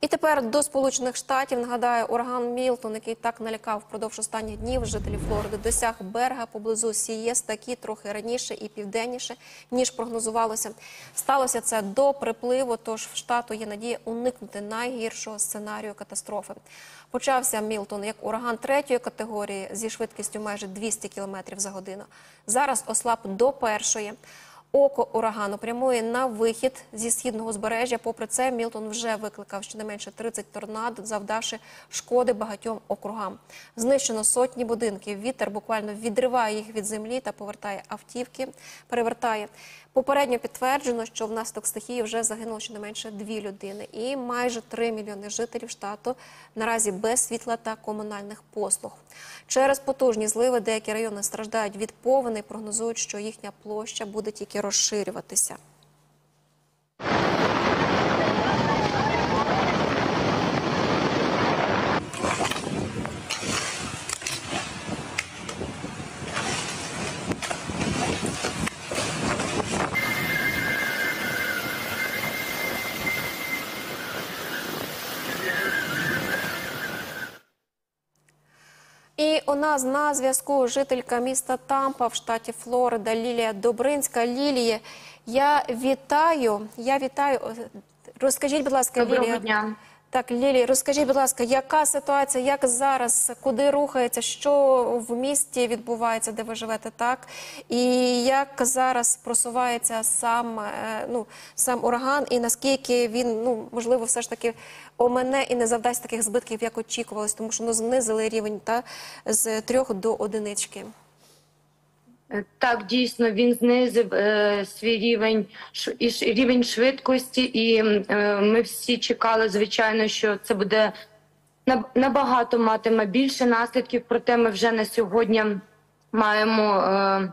І тепер до Сполучених Штатів нагадаю, ураган Мілтон, який так налякав впродовж останніх днів жителів Флориди, досяг берега поблизу Сієста, які трохи раніше і південніше ніж прогнозувалося. Сталося це до припливу. Тож в штату є надія уникнути найгіршого сценарію катастрофи. Почався Мілтон як ураган третьої категорії зі швидкістю майже 200 км за годину. Зараз ослаб до першої. Око урагану прямує на вихід зі східного узбережжя. Попри це, Мілтон вже викликав щонайменше 30 торнад, завдавши шкоди багатьом округам. Знищено сотні будинків. Вітер буквально відриває їх від землі та повертає автівки, перевертає. Попередньо підтверджено, що внаслідок стихії вже загинуло щонайменше дві людини, і майже 3 мільйони жителів штату наразі без світла та комунальних послуг. Через потужні зливи деякі райони страждають від повені. Прогнозують, що їхня площа буде тільки розширюватися. І у нас на зв'язку жителька міста Тампа в штаті Флорида Лілія Добринська. Лілія, я вітаю. Я вітаю. Розкажіть, будь ласка, Доброго Лілія. дня. Так, Лілія, розкажіть, будь ласка, яка ситуація, як зараз, куди рухається, що в місті відбувається, де ви живете, так? І як зараз просувається сам, е, ну, сам ураган, і наскільки він, ну, можливо, все ж таки омене і не завдасть таких збитків, як очікувалось, тому що ну, знизили рівень та, з трьох до одинички. Е, Так, дійсно, він знизив е, свій рівень і рівень швидкості, і е, ми всі чекали, звичайно, що це буде набагато матиме більше наслідків. Проте ми вже на сьогодні маємо, е,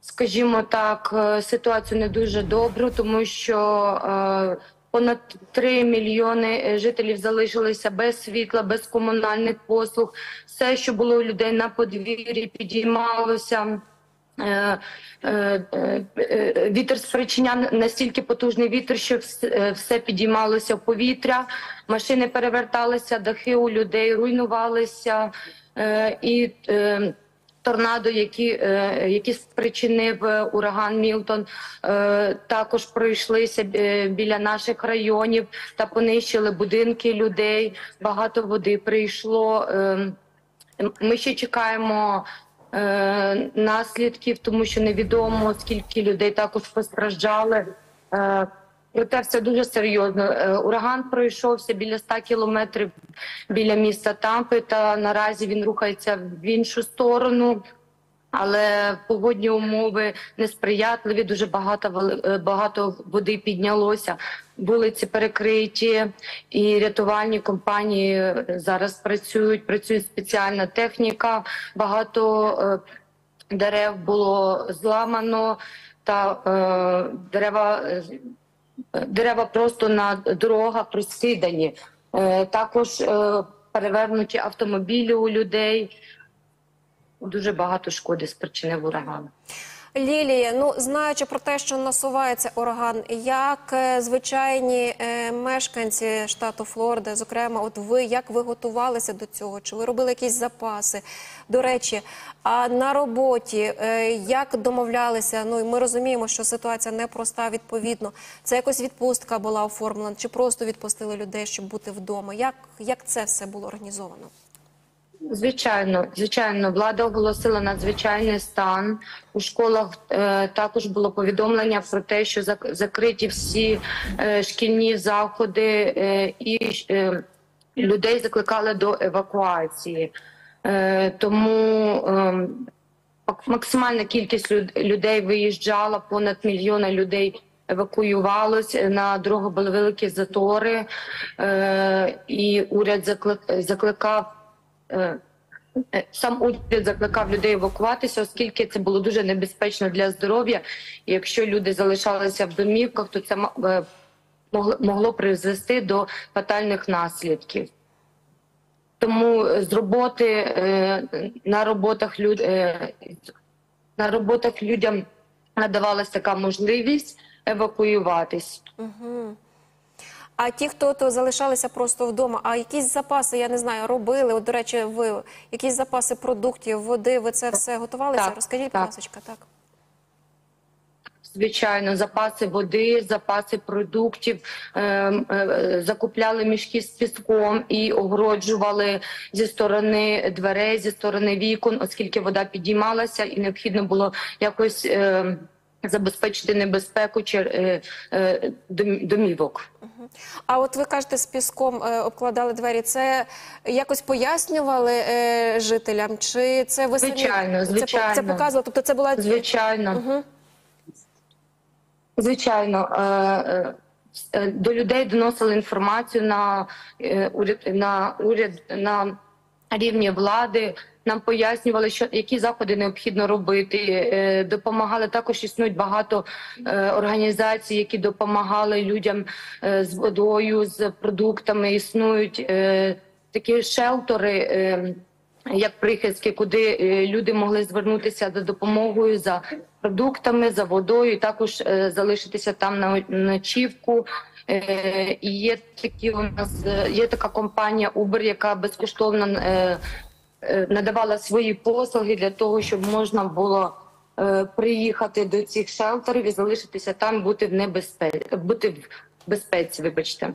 скажімо так, е, ситуацію не дуже добру, тому що е, понад 3 мільйони е, жителів залишилися без світла, без комунальних послуг. Все, що було у людей на подвір'ї, підіймалося. Е, е, е, Вітер спричиняв настільки потужний вітер, що все підіймалося в повітря, машини переверталися, дахи у людей руйнувалися, і торнадо, які, які спричинив ураган Мілтон, також пройшлися біля наших районів та понищили будинки людей. Багато води прийшло. е, Ми ще чекаємо е, наслідків, тому що невідомо скільки людей також постраждали. Е, проте все дуже серйозно. Е, ураган пройшовся біля 100 кілометрів біля міста Тампи, та наразі він рухається в іншу сторону. Але погодні умови несприятливі, дуже багато е, багато води піднялося. Вулиці перекриті, і рятувальні компанії е, зараз працюють. Працює спеціальна техніка. Багато е, дерев було зламано, та дерева, дерева просто на дорогах розкидані. Е, також перевернуті автомобілі у людей. Дуже багато шкоди спричинив ураган. Лілія, ну знаючи про те, що насувається ураган, як е, звичайні е, мешканці штату Флорида, зокрема, от ви як ви готувалися до цього? Чи ви робили якісь запаси? До речі, а на роботі е, як домовлялися? Ну і ми розуміємо, що ситуація непроста. Відповідно, це якось відпустка була оформлена, чи просто відпустили людей, щоб бути вдома? Як, як це все було організовано? Звичайно, звичайно, влада оголосила надзвичайний стан. У школах е, також було повідомлення про те, що зак- закриті всі е, шкільні заходи е, і е, людей закликали до евакуації. Е, тому е, максимальна кількість люд- людей виїжджала, понад мільйона людей евакуювалось. На дорогу були великі затори, е, і уряд закликав. Е, е, Сам уряд закликав людей евакуватися, оскільки це було дуже небезпечно для здоров'я. Якщо люди залишалися в домівках, то це е, могло, призвести до фатальних наслідків. Тому з роботи на роботах люд, на роботах людям надавалася така можливість евакуюватись. Угу. А ті, хто то залишалися просто вдома, а якісь запаси, я не знаю, робили. От, до речі, ви якісь запаси продуктів, води, ви це все готувалися? Так, Розкажіть, так. ласка, так. Звичайно, запаси води, запаси продуктів, е, е, закупляли мішки з піском і огороджували зі сторони дверей, зі сторони вікон, оскільки вода підіймалася, і необхідно було якось е, забезпечити небезпеку е, е, дом- домівок. А от ви кажете, з піском е, обкладали двері. Це якось пояснювали жителям? Чи це ви самі Звичайно, це, по- це показували? Тобто це була Звичайно. Мгм. Звичайно, до людей доносили інформацію на уряд на уряд на рівні влади. Нам пояснювали, що які заходи необхідно робити. Е, Допомагали також існують багато е, організацій, які допомагали людям е, з водою, з продуктами. Існують такі шелтери. як прихистки, куди люди могли звернутися за допомогою за продуктами, за водою, також залишитися там на ночівку. Е, І є такі у нас е, є така компанія Uber, яка безкоштовно е, надавала свої послуги для того, щоб можна було приїхати до цих шелтерів і залишитися там, бути в небезпеці, бути в безпеці. Вибачте.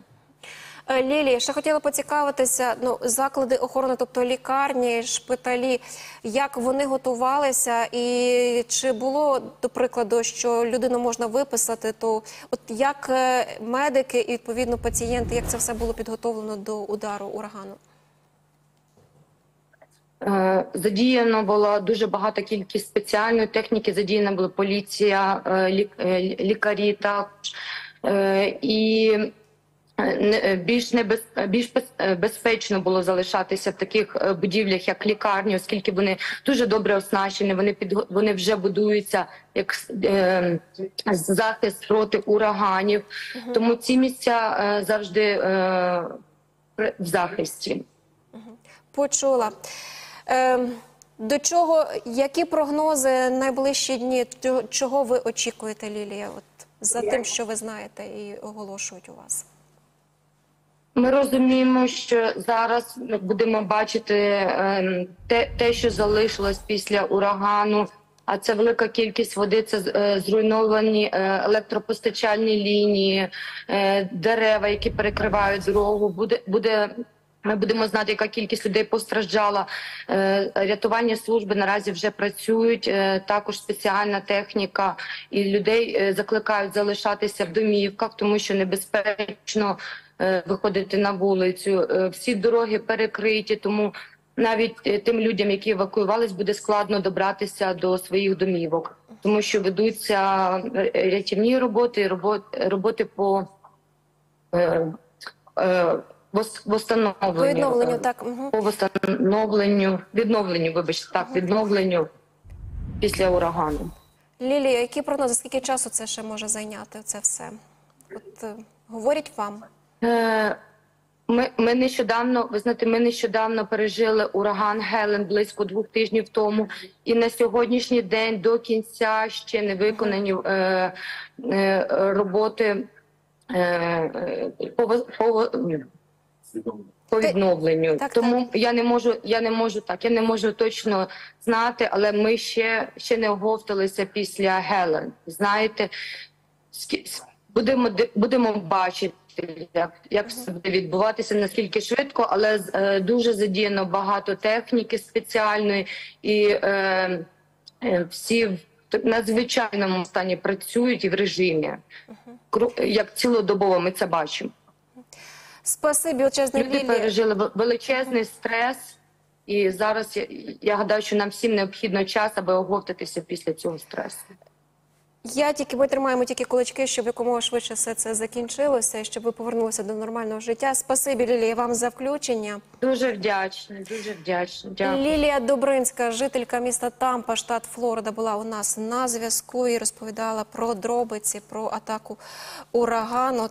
Е, Лілія, ще хотіла поцікавитися. Ну, заклади охорони, тобто лікарні, шпиталі, як вони готувалися, і чи було до прикладу, що людину можна виписати, то от як е, медики і відповідно пацієнти, як це все було підготовлено до удару урагану? Е, Задіяно було дуже багата кількість спеціальної техніки. Задіяна була поліція, лік- лікарі також і більш небез, е, більш е, безпечно було залишатися в таких е, будівлях, як лікарні, оскільки вони дуже добре оснащені. Вони під вони вже будуються як е, захист проти ураганів. Тому ці місця е, завжди е, в захисті. Почула. Ем, до чого, які прогнози найближчі дні? Чого- Чого ви очікуєте, Лілія? От за тим, що ви знаєте і оголошують у вас? Ми розуміємо, що зараз ми будемо бачити ем, те, те, що залишилось після урагану. А це велика кількість води. Це е, зруйновані е, електропостачальні лінії, е, дерева, які перекривають дорогу. Буде буде. Ми будемо знати, яка кількість людей постраждала. Е, Рятувальні служби наразі вже працюють. Також спеціальна техніка, і людей закликають залишатися в домівках, тому що небезпечно виходити на вулицю. Е, Всі дороги перекриті, тому навіть е, тим людям, які евакуювались, буде складно добратися до своїх домівок, тому що ведуться е, рятівні роботи, роботи, по е, е, вос- восстановленню. Відновленню, е, так. По восстановленню, відновленню, вибачте, так, відновленню після урагану. Лілія, які прогнози? Скільки часу це ще може зайняти? Це все? От е, говорять вам. Е, Ми, ми нещодавно, ви знаєте, ми нещодавно пережили ураган Гелен близько двох тижнів тому, і на сьогоднішній день до кінця ще не виконані е, е, роботи е, по, по, по відновленню. Так, Тому я не можу, я не можу так, я не можу точно знати, але ми ще, ще не оговталися після Гелен. Знаєте, будемо будемо бачити, як, як все буде відбуватися, наскільки швидко, але е, дуже задіяно багато техніки спеціальної і е, е, всі в надзвичайному стані працюють і в режимі. Як цілодобово ми це бачимо. Спасибі, величезне Люди пережили ве- величезний стрес, і зараз я, я гадаю, що нам всім необхідно час, аби оговтатися після цього стресу. Я тільки ми тримаємо тільки кулачки, щоб якомога швидше все це закінчилося, і щоб ви повернулися до нормального життя. Спасибі, Лілія, вам за включення. Дуже вдячна, дуже вдячна. Дякую. Лілія Добринська, жителька міста Тампа, штат Флорида, була у нас на зв'язку і розповідала про дробиці, про атаку урагану.